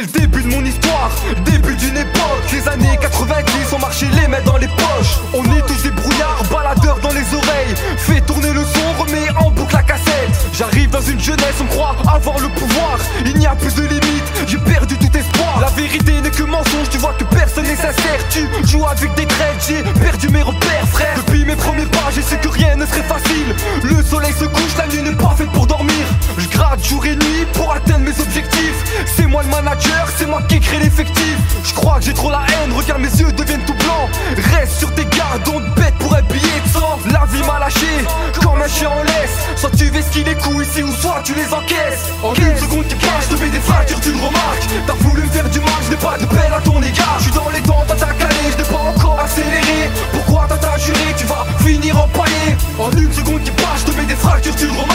le début de mon histoire, début d'une époque. Les années 90, on marchait les mains dans les poches. On est tous des brouillards, baladeurs dans les oreilles. Fais tourner le son, remets en boucle la cassette. J'arrive dans une jeunesse, on croit avoir le pouvoir. Il n'y a plus de limites, j'ai perdu tout espoir. La vérité n'est que mensonge, tu vois que personne n'est sincère. Tu joues avec des traites, j'ai perdu mes repères, frère. Depuis mes premiers pas, j'ai su que rien ne serait facile. Le soleil se couche, la nuit n'est pas faite pour dormir. Je gratte jour et nuit pour atteindre mes objectifs. C'est moi le manager, c'est moi qui crée l'effectif. Je crois que j'ai trop la haine, regarde mes yeux deviennent tout blancs. Reste sur tes gardes, on te bête pour un billet de sang. La vie m'a lâché, comme un chien en laisse. Soit tu qu'il les coups ici ou soit tu les encaisses. En une seconde qui passe, je te mets des fractures, tu le remarques. T'as voulu me faire du mal, je n'ai pas de peine à ton égard. Je suis dans les temps, t'as calé, je n'ai pas encore accéléré. Pourquoi t'as juré, tu vas finir empaillé. En une seconde qui passe, je te mets des fractures, tu le remarques.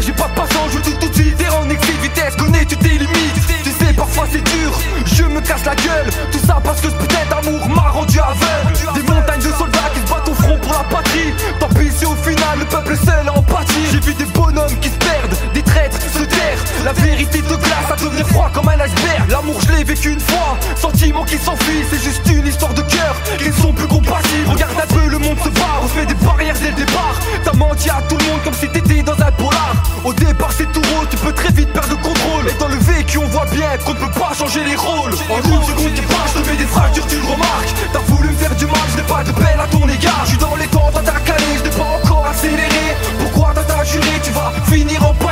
J'ai pas de patience, je tout tout de suite. En excès vitesse, connais-tu tes limites Tu sais, parfois c'est dur, je me casse la gueule. Tout ça parce que ce putain d'amour m'a rendu aveugle. Des montagnes de soldats qui se battent au front pour la patrie. Tant pis si au final le peuple seul en pâtit. J'ai vu des bonhommes qui se perdent, des traîtres se taire. La vérité te glace à devenir froid comme un iceberg. L'amour, je l'ai vécu une fois, sentiment qui s'enfuit, c'est juste une histoire de cœur. Ils sont plus compassifs. Regarde un peu, le monde se barre, on fait des barrières dès le départ. T'as menti à tout le monde comme si t'étais. Au départ c'est tout rose, tu peux très vite perdre le contrôle. Et dans le vécu on voit bien qu'on ne peut pas changer les rôles. En une seconde qui passe, je te mets des fractures, tu le remarques. T'as voulu faire du mal, je n'ai pas de peine à ton égard. Je suis dans les temps, t'as ta calé, je n'ai pas encore accéléré. Pourquoi t'as juré, tu vas finir en panne